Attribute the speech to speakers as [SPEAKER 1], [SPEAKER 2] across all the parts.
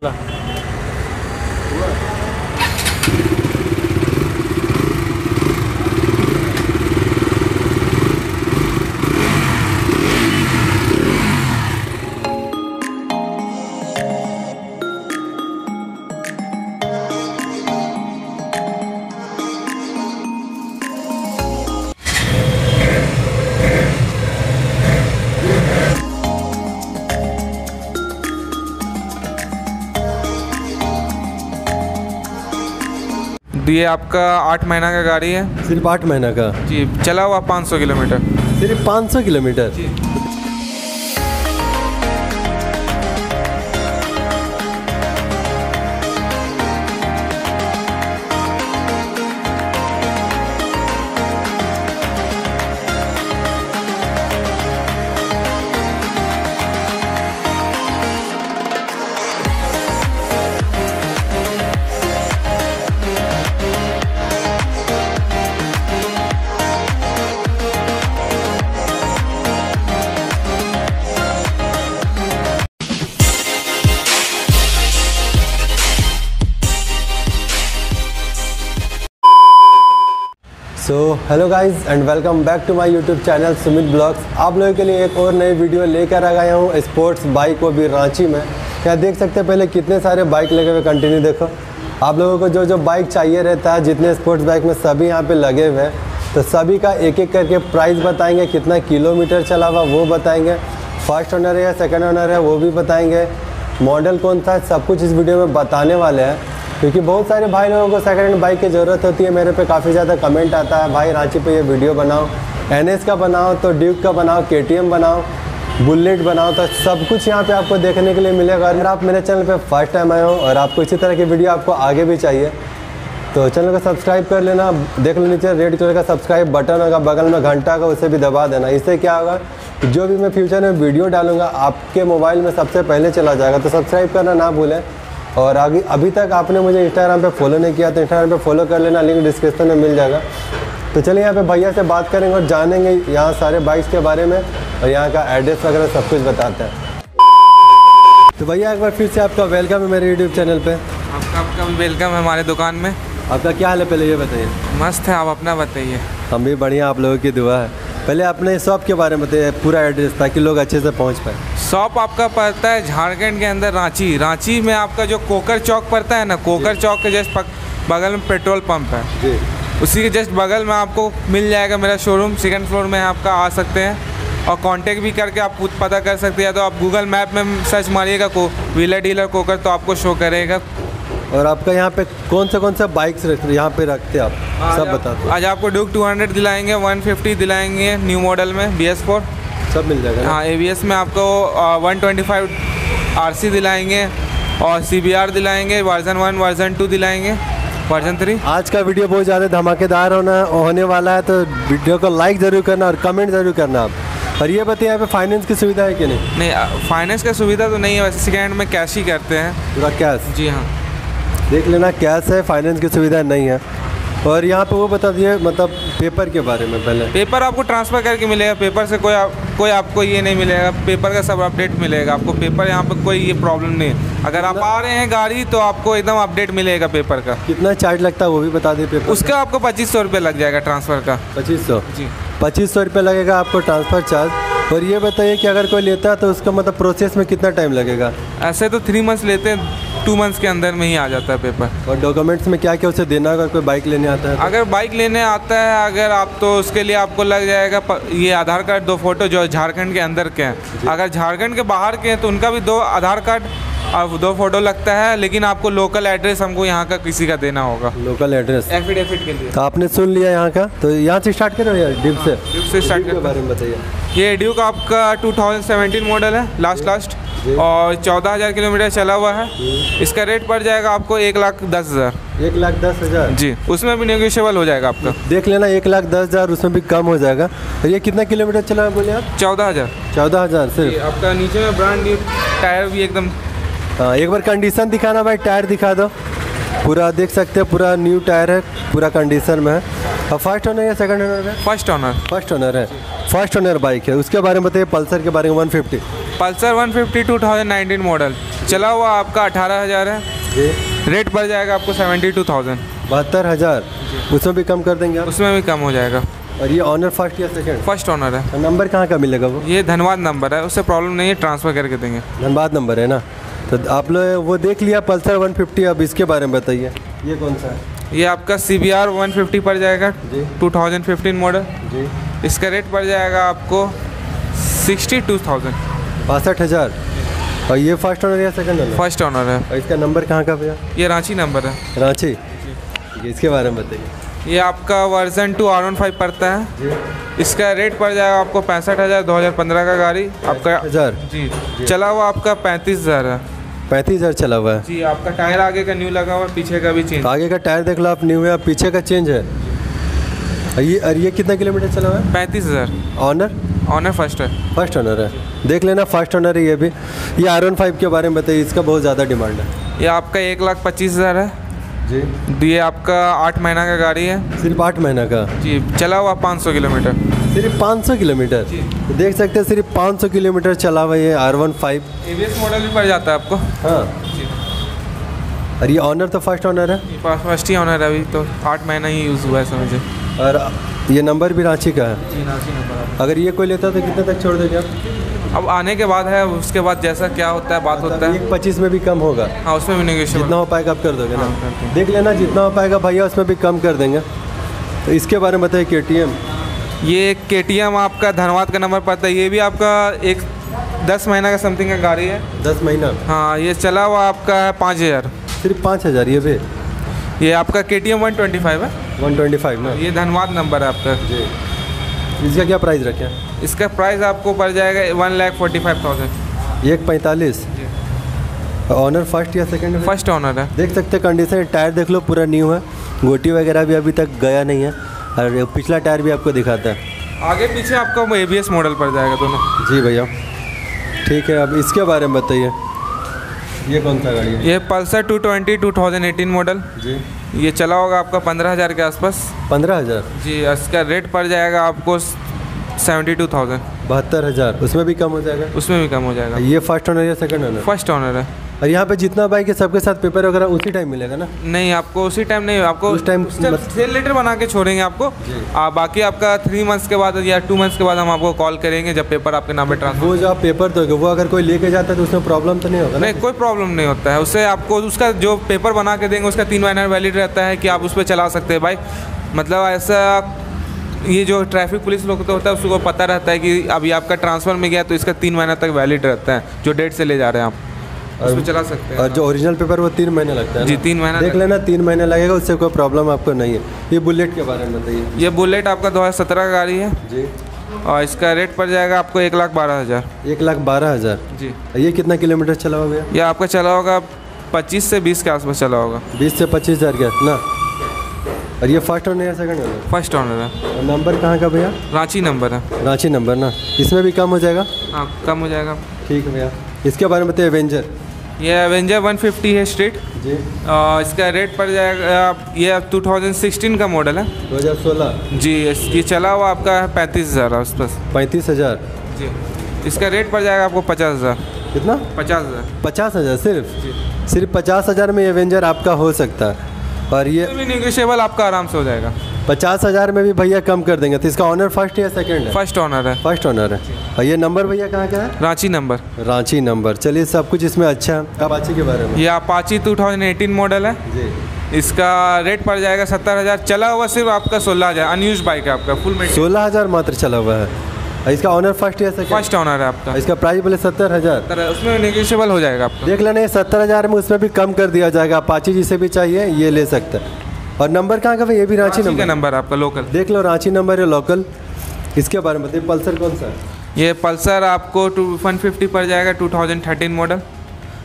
[SPEAKER 1] 了 ये आपका आठ महीना का गाड़ी है?
[SPEAKER 2] सिर्फ़ आठ महीना का?
[SPEAKER 1] जी चला हुआ 500 किलोमीटर।
[SPEAKER 2] सिर्फ़ 500 kilometre? So hello guys and welcome back to my YouTube channel Sumit blogs आप लोगों के लिए एक और नई वीडियो लेकर आ गया हूँ स्पोर्ट्स बाइक को भी रांची में। यहाँ देख सकते हैं पहले कितने सारे बाइक लगे हुए कंटिन्यू देखो। आप लोगों को जो जो बाइक चाहिए रहता है, जितने स्पोर्ट्स बाइक में सभी यहाँ पे लगे हुए हैं तो सभी का एक एक करके प्राइस बताएँगे, कितना किलोमीटर चला हुआ वो बताएँगे। फ़र्स्ट ऑनर है या सेकेंड ऑनर है वो भी बताएँगे। मॉडल कौन सा सब कुछ इस वीडियो में बताने वाले हैं। क्योंकि बहुत सारे भाई लोगों को सेकंड हैंड बाइक की ज़रूरत होती है। मेरे पे काफ़ी ज़्यादा कमेंट आता है, भाई रांची पे ये वीडियो बनाओ एनएस का बनाओ तो ड्यूक का बनाओ के बनाओ बुलेट बनाओ तो सब कुछ यहाँ पे आपको देखने के लिए मिलेगा। अगर आप मेरे चैनल पे फ़र्स्ट टाइम आए हो और आपको इसी तरह की वीडियो आपको आगे भी चाहिए तो चैनल को सब्सक्राइब कर लेना। देख लो नीचे रेड कलर का सब्सक्राइब बटन होगा, बगल में घंटा का उसे भी दबा देना। इससे क्या होगा, जो भी मैं फ्यूचर में वीडियो डालूँगा, आपके मोबाइल में सबसे पहले चला जाएगा। तो सब्सक्राइब करना ना भूलें। और आगे अभी तक आपने मुझे इंस्टाग्राम पे फॉलो नहीं किया तो इंस्टाग्राम पे फॉलो कर लेना लिंक डिस्क्रिप्शन में मिल जाएगा। तो चलिए यहाँ पे भैया से बात करेंगे और जानेंगे यहाँ सारे बाइक्स के बारे में और यहाँ का एड्रेस वगैरह सब कुछ बताते हैं। तो भैया एक बार फिर से आपका वेलकम है मेरे यूट्यूब चैनल पर
[SPEAKER 1] आपका आपका वेलकम है हमारे दुकान में।
[SPEAKER 2] आपका क्या हाल है पहले ये बताइए।
[SPEAKER 1] मस्त है आप अपना बताइए।
[SPEAKER 2] हम भी बढ़िया आप लोगों की दुआ है। पहले अपने शॉप के बारे में बताइए पूरा एड्रेस ताकि लोग अच्छे से पहुँच पाए।
[SPEAKER 1] शॉप आपका पड़ता है झारखंड के अंदर रांची। रांची में आपका जो कोकर चौक पड़ता है ना कोकर चौक के जस्ट बगल में पेट्रोल पंप है।
[SPEAKER 2] जी।
[SPEAKER 1] उसी के जस्ट बगल में आपको मिल जाएगा मेरा शोरूम सेकंड फ्लोर में आपका आ सकते हैं। और कांटेक्ट भी करके आप खुद पता कर सकते हैं तो आप गूगल मैप में सर्च मारिएगा को व्हीलर डीलर कोकर तो आपको शो करेगा।
[SPEAKER 2] और आपका यहाँ पे कौन सा कौन सा बाइक्स रखते यहाँ पे रखते आप? सब बता दो
[SPEAKER 1] आज आपको डुक 200 दिलाएँगे 150 दिलाएँगे न्यू मॉडल में बी एस फोर
[SPEAKER 2] सब मिल जाएगा
[SPEAKER 1] हाँ ए में आपको one twenty five R C दिलाएँगे और सी बी आर दिलाएँगे वर्जन वन वर्जन टू दिलाएँगे। वर्जन थ्री
[SPEAKER 2] आज का वीडियो बहुत ज़्यादा धमाकेदार होना होने वाला है तो वीडियो को लाइक ज़रूर करना और कमेंट ज़रूर करना आप। और ये बताइए यहाँ पे फाइनेंस की सुविधा है कि नहीं?
[SPEAKER 1] नहीं फाइनेंस का सुविधा तो नहीं है वैसे सेकेंड में कैश ही करते हैं।
[SPEAKER 2] पूरा कैश
[SPEAKER 1] जी हाँ।
[SPEAKER 2] देख लेना कैश है फाइनेंस की सुविधा नहीं है। और यहाँ पे वो बता दिए मतलब पेपर के बारे में पहले।
[SPEAKER 1] पेपर आपको ट्रांसफ़र करके मिलेगा पेपर से कोई आप, कोई आपको ये नहीं मिलेगा पेपर का सब अपडेट मिलेगा। आपको पेपर यहाँ पर कोई ये प्रॉब्लम नहीं है। अगर आप आ रहे हैं गाड़ी तो आपको एकदम अपडेट मिलेगा पेपर का।
[SPEAKER 2] कितना चार्ज लगता है वो भी बता दिए पेपर
[SPEAKER 1] उसका आपको पच्चीस सौ लग जाएगा ट्रांसफ़र का।
[SPEAKER 2] पच्चीस सौ?
[SPEAKER 1] जी।
[SPEAKER 2] पच्चीस सौ लगेगा आपको ट्रांसफ़र चार्ज और ये बताइए कि अगर कोई लेता है तो उसका मतलब प्रोसेस में कितना टाइम लगेगा?
[SPEAKER 1] ऐसे तो थ्री मंथ्स लेते हैं टू मंथ्स के अंदर में ही आ जाता है पेपर
[SPEAKER 2] और डॉक्यूमेंट्स में क्या क्या उसे देना अगर कोई बाइक लेने आता है तो?
[SPEAKER 1] अगर बाइक लेने आता है अगर आप तो उसके लिए आपको लग जाएगा ये आधार कार्ड दो फ़ोटो जो झारखंड के अंदर के हैं। अगर झारखंड के बाहर के हैं तो उनका भी दो आधार कार्ड और दो फ़ोटो लगता है लेकिन आपको लोकल एड्रेस हमको यहाँ का किसी का देना होगा।
[SPEAKER 2] लोकल एड्रेस
[SPEAKER 1] एफिडेविट के लिए।
[SPEAKER 2] तो आपने सुन लिया यहाँ का? तो यहाँ से स्टार्ट करो यार डिप से?
[SPEAKER 1] ड्यूक से स्टार्ट
[SPEAKER 2] डिप के बारे में बताइए।
[SPEAKER 1] ये ड्यूक आपका 2017 मॉडल है लास्ट लास्ट और चौदह हज़ार किलोमीटर चला हुआ है। इसका रेट पड़ जाएगा आपको एक लाख दस हज़ार।
[SPEAKER 2] एक लाख दस हज़ार?
[SPEAKER 1] जी उसमें भी नेगोशियबल हो जाएगा आपका।
[SPEAKER 2] देख लेना एक लाख दस हज़ार उसमें भी कम हो जाएगा। और ये कितना किलोमीटर चला है बोले आप?
[SPEAKER 1] चौदह हज़ार।
[SPEAKER 2] चौदह हज़ार सिर्फ़?
[SPEAKER 1] आपका नीचे में ब्रांड न्यू टायर भी एकदम
[SPEAKER 2] हाँ एक बार कंडीशन दिखाना भाई टायर दिखा दो। पूरा देख सकते हैं पूरा न्यू टायर है पूरा कंडीशन में है। फ़र्स्ट ओनर या सेकंड ओनर है?
[SPEAKER 1] फ़र्स्ट ऑनर
[SPEAKER 2] फ़र्स्ट ओनर है। फ़र्स्ट ओनर बाइक है। उसके बारे में बताइए पल्सर के बारे में 150
[SPEAKER 1] पल्सर 150 2019 मॉडल चला हुआ आपका अठारह हज़ार है।
[SPEAKER 2] जी।
[SPEAKER 1] रेट पड़ जाएगा आपको सेवेंटी टू थाउज़ेंड
[SPEAKER 2] बहत्तर हज़ार। उसमें भी कम कर देंगे आप?
[SPEAKER 1] उसमें भी कम हो जाएगा।
[SPEAKER 2] और ये ऑनर फ़र्स्ट या सेकंड
[SPEAKER 1] फ़र्स्ट ऑनर है।
[SPEAKER 2] नंबर कहाँ का मिलेगा वो?
[SPEAKER 1] ये धनबाद नंबर है। उससे प्रॉब्लम नहीं है ट्रांसफ़र करके देंगे।
[SPEAKER 2] धनबाद नंबर है ना? तो आप लोग वो देख लिया पल्सर 150 अब इसके बारे में बताइए। ये कौन सा है?
[SPEAKER 1] ये आपका C B R one fifty पड़ जाएगा
[SPEAKER 2] टू
[SPEAKER 1] थाउज़ेंड फिफ्टीन मॉडल
[SPEAKER 2] जी।
[SPEAKER 1] इसका रेट पड़ जाएगा आपको सिक्सटी टू थाउज़ेंड
[SPEAKER 2] बासठ हज़ार। और ये फ़र्स्ट ओनर या सेकंड ओनर
[SPEAKER 1] फ़र्स्ट ऑनर है।
[SPEAKER 2] और इसका नंबर कहाँ का भैया?
[SPEAKER 1] ये रांची नंबर है।
[SPEAKER 2] रांची। है, इसके बारे में बताइए।
[SPEAKER 1] ये आपका version two R one five पड़ता है।
[SPEAKER 2] जी।
[SPEAKER 1] इसका रेट पड़ जाएगा आपको पैंसठ हज़ार दो हज़ार पंद्रह का गाड़ी। आपका
[SPEAKER 2] हज़ार।
[SPEAKER 1] जी। चला हुआ आपका पैंतीस हज़ार है।
[SPEAKER 2] पैंतीस हज़ार चला हुआ है।
[SPEAKER 1] जी आपका टायर आगे का न्यू लगा हुआ है पीछे का भी चेंज
[SPEAKER 2] आगे का टायर देख लो आप न्यू है पीछे का चेंज है। ये और ये कितना किलोमीटर चला हुआ है?
[SPEAKER 1] पैंतीस हज़ार।
[SPEAKER 2] ऑनर
[SPEAKER 1] ऑनर फ़र्स्ट है।
[SPEAKER 2] फ़र्स्ट ऑनर है। देख लेना फ़र्स्ट ऑनर है ये भी। ये आर वन फाइव के बारे में बताइए इसका बहुत ज़्यादा डिमांड है।
[SPEAKER 1] ये आपका एक लाख पच्चीस हज़ार है।
[SPEAKER 2] जी।
[SPEAKER 1] ये आपका आठ महीना का गाड़ी है।
[SPEAKER 2] सिर्फ़ आठ महीना का?
[SPEAKER 1] जी चला हुआ पाँच सौ किलोमीटर।
[SPEAKER 2] सिर्फ़ 500 किलोमीटर। देख सकते हैं सिर्फ़ 500 किलोमीटर चला हुआ ये आर वन फाइव
[SPEAKER 1] मॉडल भी पड़ जाता है आपको।
[SPEAKER 2] हाँ। और ये ऑनर तो फ़र्स्ट ऑनर है?
[SPEAKER 1] फ़र्स्ट ही ऑनर है अभी तो आठ महीना ही यूज़ हुआ है समझे
[SPEAKER 2] और ये नंबर भी रांची का है? अगर ये कोई लेता तो कितने तक छोड़ देगा
[SPEAKER 1] अब आने के बाद है उसके बाद जैसा क्या होता है बात होता है।
[SPEAKER 2] पच्चीस में भी कम होगा।
[SPEAKER 1] हाँ उसमें भी नेगोशियबल
[SPEAKER 2] जितना हो पाएगा आप कर दोगे ना।
[SPEAKER 1] हैं।
[SPEAKER 2] देख लेना जितना हो पाएगा भैया उसमें भी कम कर देंगे। तो इसके बारे में बताइए के टी एम
[SPEAKER 1] ये के टी एम आपका धनबाद का नंबर पड़ता है। ये भी आपका एक दस महीना का समथिंग का गाड़ी है।
[SPEAKER 2] दस महीना?
[SPEAKER 1] हाँ ये चला हुआ आपका है पाँच हज़ार।
[SPEAKER 2] सिर्फ़ पाँच हज़ार ये भी?
[SPEAKER 1] ये आपका K T M one twenty five है।
[SPEAKER 2] वन ट्वेंटी फाइव ना?
[SPEAKER 1] ये धनबाद नंबर है आपका।
[SPEAKER 2] जी। इसका क्या प्राइस रखें?
[SPEAKER 1] इसका प्राइस आपको पड़ जाएगा one lakh forty five thousand
[SPEAKER 2] एक पैंतालीस? ऑनर फ़र्स्ट या सेकंड
[SPEAKER 1] फ़र्स्ट ऑनर है।
[SPEAKER 2] देख सकते हैं कंडीशन टायर देख लो पूरा न्यू है। गोटी वगैरह भी अभी तक गया नहीं है। और पिछला टायर भी आपको दिखाता है।
[SPEAKER 1] आगे पीछे आपका ए बी एस मॉडल पड़ जाएगा दोनों।
[SPEAKER 2] जी भैया। ठीक है अब इसके बारे में बताइए। ये कौन सा गाड़ी है?
[SPEAKER 1] ये Pulsar two twenty two thousand eighteen model
[SPEAKER 2] जी।
[SPEAKER 1] ये चला होगा आपका पंद्रह हज़ार के आसपास।
[SPEAKER 2] पंद्रह हज़ार?
[SPEAKER 1] जी इसका रेट पड़ जाएगा आपको सेवेंटी टू थाउज़ेंड
[SPEAKER 2] बहत्तर हज़ार। उसमें भी कम हो जाएगा?
[SPEAKER 1] उसमें भी कम हो जाएगा।
[SPEAKER 2] ये फ़र्स्ट ऑनर या सेकंड ऑनर
[SPEAKER 1] फ़र्स्ट ऑनर है।
[SPEAKER 2] और यहाँ पे जितना बाइक है सबके साथ पेपर वगैरह उसी टाइम मिलेगा ना?
[SPEAKER 1] नहीं आपको उसी टाइम नहीं आपको
[SPEAKER 2] उस टाइम
[SPEAKER 1] सेल लेटर बना के छोड़ेंगे आपको। आ, बाकी आपका थ्री मंथ्स के बाद या टू मंथ्स के बाद हम आपको कॉल करेंगे जब पेपर आपके नाम पे ट्रांसफ़र
[SPEAKER 2] वो जो आप पेपर दोगे वो अगर कोई लेके जाता है तो उसमें प्रॉब्लम तो नहीं होगा
[SPEAKER 1] नहीं कोई प्रॉब्लम नहीं होता है। उससे आपको उसका जो पेपर बना के देंगे उसका तीन महीना वैलिड रहता है कि आप उस पर चला सकते हैं बाइक मतलब ऐसा ये जो ट्रैफ़िक पुलिस लोग तो होता है उसको पता रहता है कि अभी आपका ट्रांसफ़र में गया तो इसका तीन महीना तक वैलिड रहता है जो डेट से ले जा रहे हैं आप। उस पर चला सकते हैं
[SPEAKER 2] और जो ओरिजिनल पेपर वो तीन महीने लगता है
[SPEAKER 1] जी तीन महीना
[SPEAKER 2] देख लेना तीन महीने लगेगा उससे कोई प्रॉब्लम आपको नहीं है। ये बुलेट के बारे में बताइए।
[SPEAKER 1] ये बुलेट आपका दो हज़ार सत्रह का गाड़ी है।
[SPEAKER 2] जी।
[SPEAKER 1] और इसका रेट पड़ जाएगा आपको एक लाख बारह हज़ार।
[SPEAKER 2] एक लाख बारह हज़ार?
[SPEAKER 1] जी।
[SPEAKER 2] ये कितना किलोमीटर चला हो गया
[SPEAKER 1] ये आपका चला होगा पच्चीस से बीस के आसपास चला होगा।
[SPEAKER 2] बीस से पच्चीस हज़ार के ना। और ये फ़र्स्ट ऑनर या सेकंड ऑनर
[SPEAKER 1] फ़र्स्ट ऑनर है।
[SPEAKER 2] नंबर कहाँ का भैया?
[SPEAKER 1] रांची नंबर है।
[SPEAKER 2] रांची नंबर ना। इसमें भी कम हो जाएगा?
[SPEAKER 1] हाँ कम हो जाएगा।
[SPEAKER 2] ठीक है भैया। इसके बारे में बताइए एवेंजर
[SPEAKER 1] ये एवेंजर 150 है स्ट्रीट
[SPEAKER 2] जी.
[SPEAKER 1] और इसका रेट पड़ जाएगा ये 2016 का मॉडल है.
[SPEAKER 2] दो हज़ार सोलह.
[SPEAKER 1] जी ये चला हुआ आपका है पैंतीस हज़ार उस आसपास
[SPEAKER 2] पैंतीस हज़ार.
[SPEAKER 1] जी. इसका रेट पड़ जाएगा आपको पचास हज़ार.
[SPEAKER 2] कितना?
[SPEAKER 1] पचास हज़ार.
[SPEAKER 2] पचास हज़ार सिर्फ़? जी. सिर्फ़ पचास हज़ार में एवेंजर आपका हो सकता है. और ये तो
[SPEAKER 1] भी निगोशियबल आपका आराम से हो जाएगा.
[SPEAKER 2] पचास हज़ार में भी भैया कम कर देंगे तो इसका ऑनर फ़र्स्ट या सेकंड है?
[SPEAKER 1] फ़र्स्ट ऑनर है।
[SPEAKER 2] फ़र्स्ट ऑनर है। और ये नंबर भैया कहाँ का है?
[SPEAKER 1] रांची नंबर
[SPEAKER 2] रांची नंबर चलिए सब कुछ इसमें अच्छा है। अपाची के बारे में।
[SPEAKER 1] ये अपाची 2018 मॉडल है।
[SPEAKER 2] जी।
[SPEAKER 1] इसका रेट पड़ जाएगा सत्तर हज़ार। चला हुआ सिर्फ़ आपका सोलह हज़ार। अनयूज बाइक है आपका फुल
[SPEAKER 2] सोलह हज़ार मात्र चला हुआ है। इसका ऑनर फ़र्स्ट या सेकंड
[SPEAKER 1] फ़र्स्ट ऑनर है आपका।
[SPEAKER 2] इसका प्राइस बोले सत्तर हज़ार।
[SPEAKER 1] उसमें निगोशियबल हो जाएगा आपका।
[SPEAKER 2] देख लेना ये सत्तर हज़ार में उसमें भी कम कर दिया जाएगा। अपाची जिसे भी चाहिए ये ले सकता है। और नंबर कहाँ का भाई? ये भी रांची
[SPEAKER 1] रांची का
[SPEAKER 2] नंबर
[SPEAKER 1] नंबर आपका लोकल
[SPEAKER 2] देख लो रांची नंबर है लोकल इसके बारे में बताइए पल्सर कौन सा है?
[SPEAKER 1] ये पल्सर आपको टू वन फिफ्टी पड़ जाएगा 2013 मॉडल।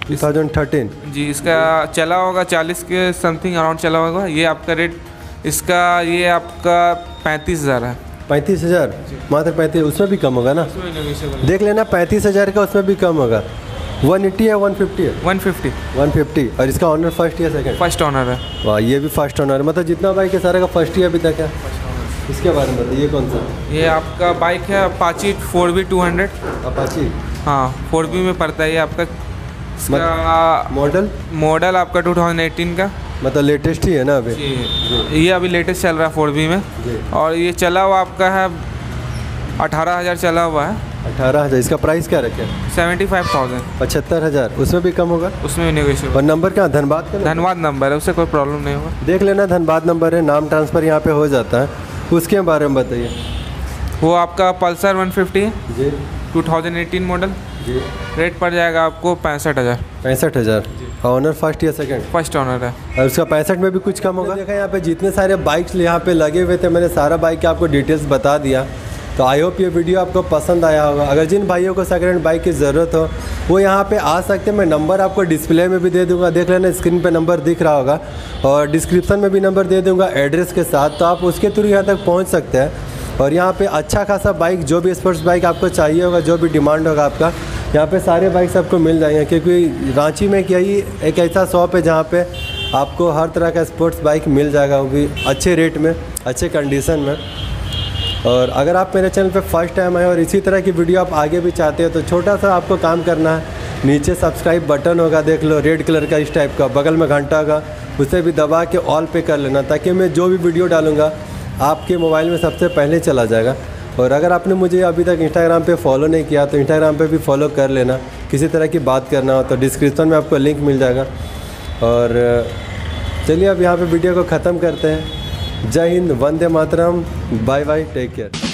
[SPEAKER 2] Two thousand thirteen.
[SPEAKER 1] जी इसका चला होगा 40 के समथिंग अराउंड चला होगा। ये आपका रेट इसका ये आपका पैंतीस हज़ार है।
[SPEAKER 2] पैंतीस हज़ार? मात्र पैंतीस उसमें भी कम होगा ना? देख लेना पैंतीस हज़ार का उसमें भी कम होगा। वन एट्टी है वन फिफ्टी। है
[SPEAKER 1] वन फिफ्टी।
[SPEAKER 2] वन फिफ्टी और इसका ऑनर फ़र्स्ट या सेकंड
[SPEAKER 1] फ़र्स्ट ऑनर है।
[SPEAKER 2] वाह ये भी फ़र्स्ट ऑनर मतलब जितना बाइक है सारा का फ़र्स्ट ही अभी तक है। इसके बारे में बताइए कौन सा?
[SPEAKER 1] ये आपका बाइक है Apache four B two hundred
[SPEAKER 2] Apache
[SPEAKER 1] हाँ फोर बी में पड़ता है ये आपका।
[SPEAKER 2] मॉडल
[SPEAKER 1] मॉडल आपका 2018 का।
[SPEAKER 2] मतलब लेटेस्ट ही है ना अभी?
[SPEAKER 1] जी। ये अभी लेटेस्ट चल रहा है फोर बी में।
[SPEAKER 2] जी।
[SPEAKER 1] और ये चला हुआ आपका है अठारह हज़ार चला हुआ है।
[SPEAKER 2] अठारह हज़ार इसका प्राइस क्या रखे?
[SPEAKER 1] Seventy five thousand.
[SPEAKER 2] पचहत्तर हज़ार उसमें भी कम होगा?
[SPEAKER 1] उसमें भी नेगोशियबल
[SPEAKER 2] और नंबर क्या धनबाद का? ना?
[SPEAKER 1] धन्यवाद नंबर है उससे कोई प्रॉब्लम नहीं होगा।
[SPEAKER 2] देख लेना धनबाद नंबर है नाम ट्रांसफ़र यहाँ पे हो जाता है। उसके बारे में बताइए।
[SPEAKER 1] वो आपका पल्सर 150 है
[SPEAKER 2] जी।
[SPEAKER 1] 2018 मॉडल
[SPEAKER 2] जी।
[SPEAKER 1] रेट पड़ जाएगा आपको पैंसठ हज़ार।
[SPEAKER 2] पैंसठ हज़ार। ऑनर फ़र्स्ट या सेकंड
[SPEAKER 1] फ़र्स्ट ऑनर है।
[SPEAKER 2] और उसका पैंसठ में भी कुछ कम होगा? देखा यहाँ पे जितने सारे बाइक्स यहाँ पे लगे हुए थे मैंने सारा बाइक के आपको डिटेल्स बता दिया। तो आई होप ये वीडियो आपको पसंद आया होगा। अगर जिन भाइयों को सेकेंड हैंड बाइक की ज़रूरत हो, वो यहाँ पे आ सकते हैं। मैं नंबर आपको डिस्प्ले में भी दे दूँगा। देख लेना स्क्रीन पे नंबर दिख रहा होगा। और डिस्क्रिप्शन में भी नंबर दे दूँगा एड्रेस के साथ। तो आप उसके थ्रू यहाँ तक पहुँच सकते हैं। और यहाँ पर अच्छा खासा बाइक जो भी स्पोर्ट्स बाइक आपको चाहिए होगा, जो भी डिमांड होगा आपका, यहाँ पर सारे बाइक्स आपको मिल जाएँगे। क्योंकि रांची में यही, एक ऐसा शॉप है जहाँ पर आपको हर तरह का स्पोर्ट्स बाइक मिल जाएगा। वो भी अच्छे रेट में, अच्छे कंडीशन में। और अगर आप मेरे चैनल पे फ़र्स्ट टाइम आए और इसी तरह की वीडियो आप आगे भी चाहते हो तो छोटा सा आपको काम करना है। नीचे सब्सक्राइब बटन होगा, देख लो रेड कलर का इस टाइप का, बगल में घंटा होगा, उसे भी दबा के ऑल पे कर लेना, ताकि मैं जो भी वीडियो डालूँगा, आपके मोबाइल में सबसे पहले चला जाएगा। और अगर आपने मुझे अभी तक इंस्टाग्राम पे फॉलो नहीं किया तो इंस्टाग्राम पे भी फॉलो कर लेना, किसी तरह की बात करना हो तो डिस्क्रिप्शन में आपको लिंक मिल जाएगा। और चलिए अब यहाँ पे वीडियो को ख़त्म करते हैं। जय हिंद वंदे मातरम बाय बाय टेक केयर।